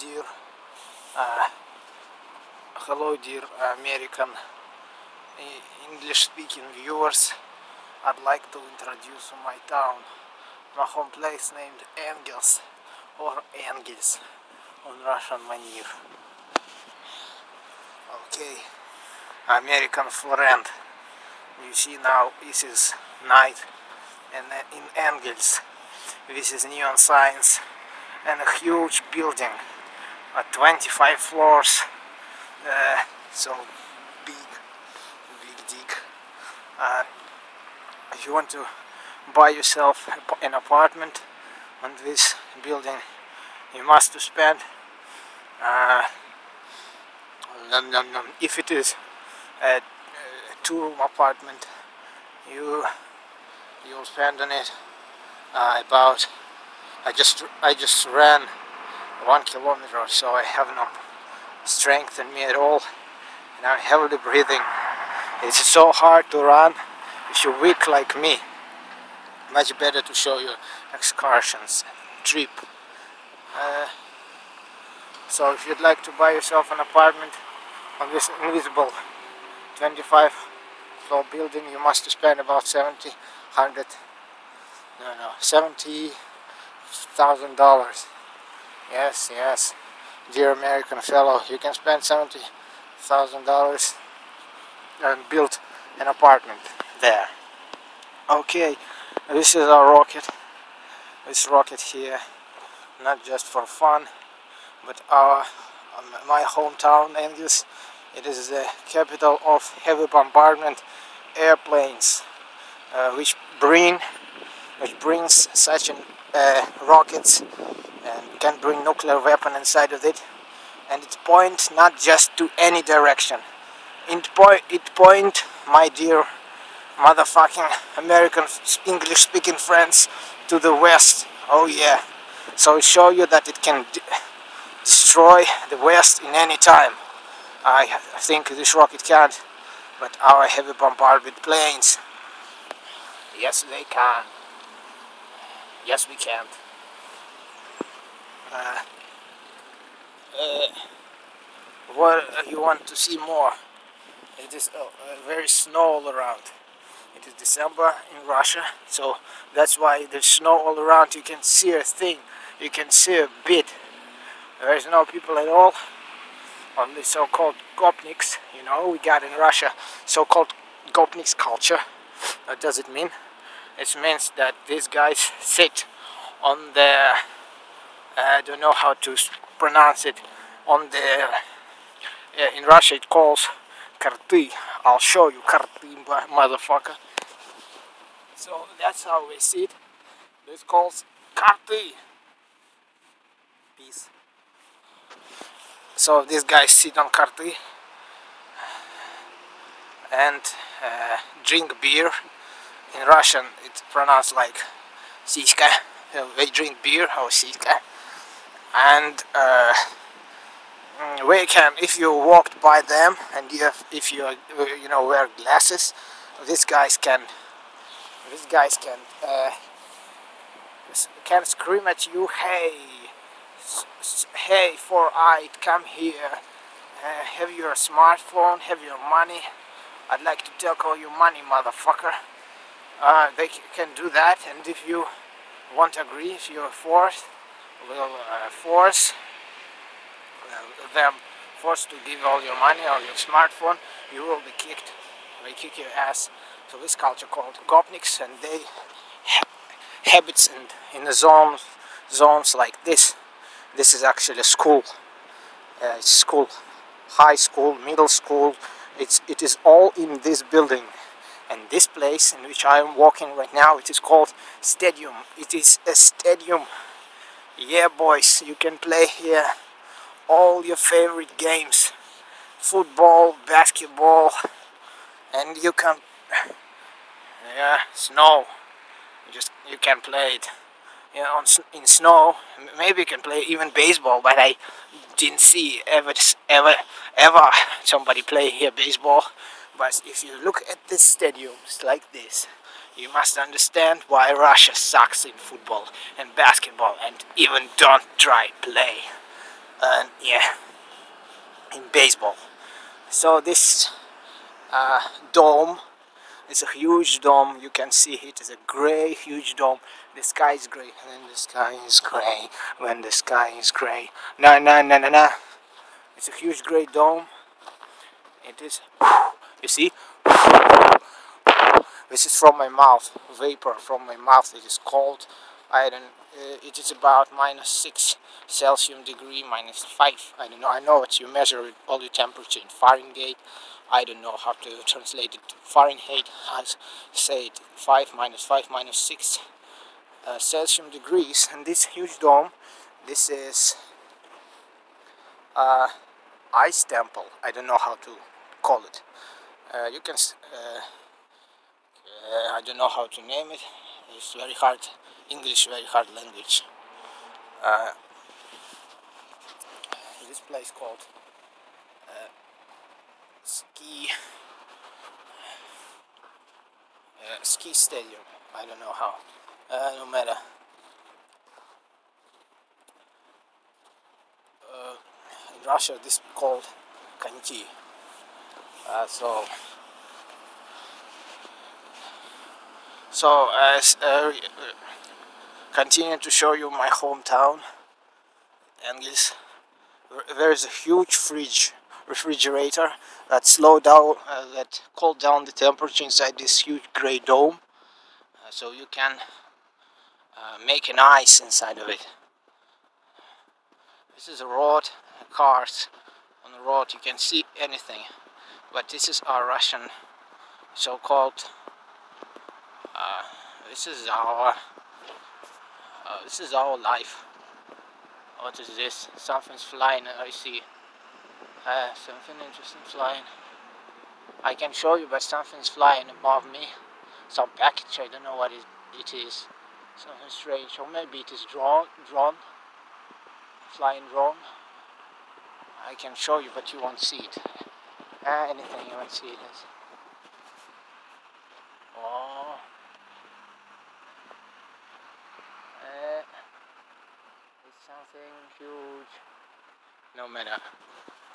dear uh, hello dear American English speaking viewers. I'd like to introduce my town. My home place named Engels or Engels on Russian manner okay American friend. You see now this is night and uh, in Engels. This is neon signs and a huge building uh, 25 floors. Uh, so big big dig. Uh, if you want to buy yourself an apartment on this building you must to spend uh, if it is a, a two room apartment you you'll spend on it. About I just I just ran one kilometer so I have no strength in me at all. And I'm heavily breathing. It's so hard to run. If you're weak like me much better to show you excursions trip. Uh, so if you'd like to buy yourself an apartment on this invisible 25 floor building you must spend about 70 100 no no 70 thousand dollars yes yes. Dear American fellow you can spend seventy thousand dollars and build an apartment there. Okay this is our rocket. This rocket here not just for fun but our um, my hometown Engels it is the capital of heavy bombardment airplanes uh, which bring which brings such an uh, rockets can bring nuclear weapon inside of it. And it points not just to any direction. It point it point my dear motherfucking American English speaking friends to the west. Oh yeah. So it show you that it can destroy the west in any time. I think this rocket can't but our heavy bombardment planes. Yes they can. Yes, we can. Uh, uh, what you want to see more? It is uh, very snow all around. It is December in Russia, so that's why there's snow all around. You can see a thing, you can see a bit. There is no people at all on the so-called Gopniks. You know, we got in Russia so-called Gopniks culture. What does it mean? it means that these guys sit on the I don't know how to pronounce it on the uh, in Russia it calls karty. I'll show you karty motherfucker. So that's how we sit this calls karty. Peace. So these guys sit on karty and uh, drink beer. In Russian it's pronounced like siska. They drink beer or siska. And uh, mm, we can, if you walked by them and have, if you you know wear glasses, these guys can, these guys can uh, can scream at you, hey, hey, four-eyed, come here. Uh, have your smartphone, have your money. I'd like to take all your money, motherfucker uh, they can do that and if you won't agree if you're forced will uh, force uh, them forced to give all your money or your smartphone you will be kicked. They kick your ass so this culture called gopniks and they ha habits and in the zones zones like this. This is actually a school. Uh, school high school middle school. It's it is all in this building. And this place in which I am walking right now it is called stadium. It is a stadium. Yeah boys you can play here all your favorite games football basketball and you can yeah snow. You just you can play it you know, on, in snow. Maybe you can play even baseball but I didn't see ever ever ever somebody play here baseball. But if you look at the stadiums like this, you must understand why Russia sucks in football and basketball and even don't try play. And yeah in baseball. So this uh, dome it's a huge dome. You can see it is a gray huge dome. The sky is gray. And then the sky is gray. When the sky is gray. Na na na na na. It's a huge gray dome. It is you see? This is from my mouth. Vapor from my mouth. It is cold I don't uh, it is about minus 6 Celsius degree minus 5 I don't know I know what you measure all your temperature in Fahrenheit. I don't know how to translate it to Fahrenheit. I say it 5 minus 5 minus 6 uh, Celsius degrees. And this huge dome this is uh, ice temple. I don't know how to call it. Uh, you can uh, uh, I don't know how to name it. It's very hard English very hard language. Uh, this place called uh, ski uh, ski stadium. I don't know how. Uh, no matter. Uh, in Russia this is called kanki uh, so so as uh, continue to show you my hometown. Engels there is a huge fridge refrigerator that slow down uh, that cool down the temperature inside this huge gray dome. Uh, so you can uh, make an ice inside of it. This is a road cars. On the road you can see anything. But this is our Russian so-called uh, this is our uh, this is our life. What is this? Something's flying I see. Uh, something interesting flying. I can show you but something's flying above me. Some package I don't know what it, it is. Something strange or maybe it is drone drone. Flying drone. I can show you but you won't see it. Uh, anything you won't see it is oh uh, it's something huge. No matter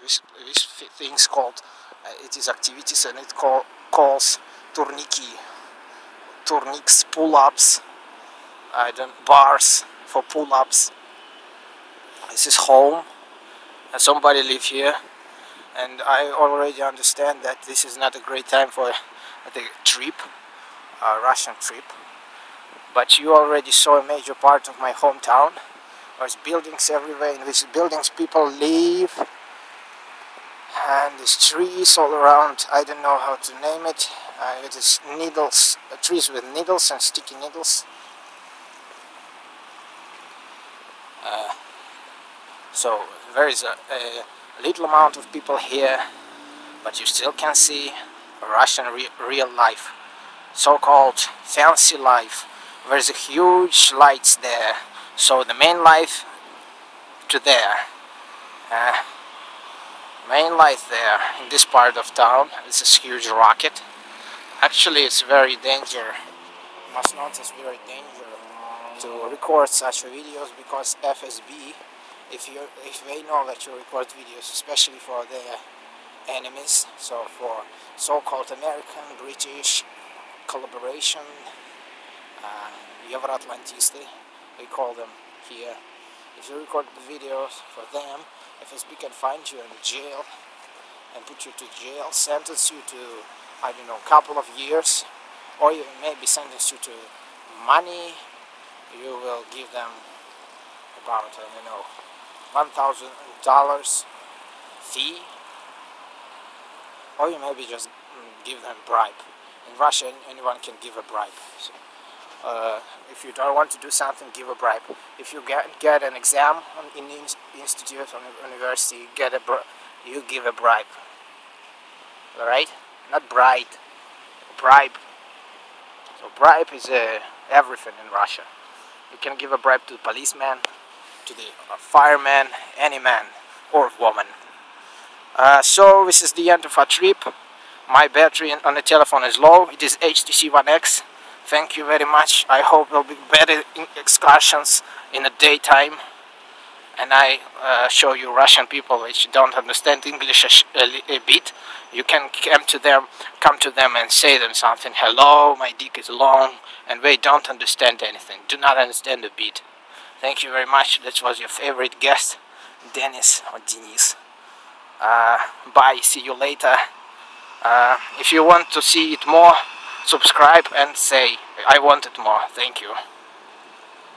this, this thing's called uh, it is activities and it call, calls turniki turniks pull-ups I don't bars for pull-ups. This is home and somebody live here. And I already understand that this is not a great time for the trip a Russian trip. But you already saw a major part of my hometown there's buildings everywhere in these buildings people live and there's trees all around. I don't know how to name it. Uh, it is needles uh, trees with needles and sticky needles. Uh, so there is a, a, little amount of people here but you still can see Russian re real life so-called fancy life. There's a huge lights there so the main life to there uh, main light there in this part of town this is huge rocket actually it's very danger must not it's very danger to record such videos because FSB if you if they know that you record videos especially for the enemies so for so-called American British collaboration uh, Евроатлантисты we call them here if you record the videos for them if FSB can find you in jail and put you to jail, sentence you to, I don't know, a couple of years, or you maybe sentence you to money, you will give them about, I don't know, $1,000 fee, or you maybe just mm, give them bribe. In Russia, anyone can give a bribe. So, uh, if you don't want to do something, give a bribe. If you get get an exam in institute or university, get a you give a bribe. All right, not bribe, bribe. So bribe is uh, everything in Russia. You can give a bribe to the policeman, to the uh, fireman, any man or woman. Uh, so this is the end of our trip. My battery on the telephone is low. It is HTC One X. Thank you very much. I hope there will be better excursions in the daytime. and I uh, show you Russian people which don't understand English a, a, bit, you can come to them, come to them and say them something. Hello, my dick is long, and they don't understand anything. Do not understand a bit. Thank you very much. That was your favorite guest, Dennis or Denis. Uh, bye. See you later. Uh, if you want to see it more, subscribe and say I want it more. Thank you.